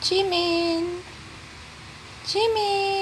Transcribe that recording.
Jimin! Jimin!